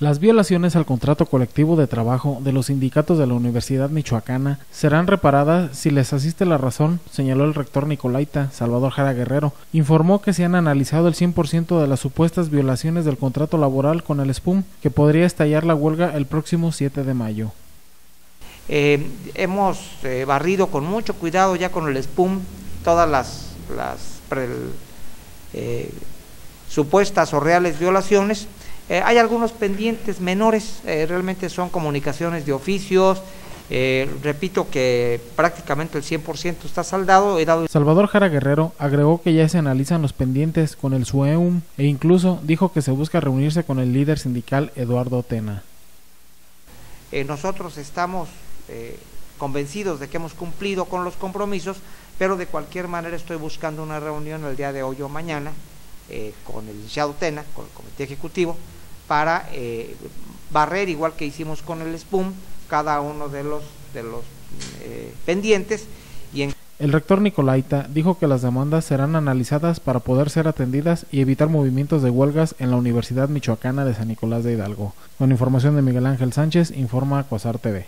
Las violaciones al contrato colectivo de trabajo de los sindicatos de la Universidad Michoacana serán reparadas si les asiste la razón, señaló el rector Nicolaita Salvador Jara Guerrero. Informó que se han analizado el 100% de las supuestas violaciones del contrato laboral con el SPUM, que podría estallar la huelga el próximo 7 de mayo. Eh, hemos eh, barrido con mucho cuidado ya con el SPUM todas las, las eh, supuestas o reales violaciones eh, hay algunos pendientes menores, eh, realmente son comunicaciones de oficios, eh, repito que prácticamente el 100% está saldado. He dado... Salvador Jara Guerrero agregó que ya se analizan los pendientes con el SUEUM e incluso dijo que se busca reunirse con el líder sindical Eduardo Tena. nosotros estamos convencidos de que hemos cumplido con los compromisos, pero de cualquier manera estoy buscando una reunión el día de hoy o mañana con el licenciado Tena, con el comité ejecutivo, para eh, barrer, igual que hicimos con el SPUM, cada uno de los, de los eh, pendientes. Y el rector Nicolaita dijo que las demandas serán analizadas para poder ser atendidas y evitar movimientos de huelgas en la Universidad Michoacana de San Nicolás de Hidalgo. Con información de Miguel Ángel Sánchez, informa Cuasar TV.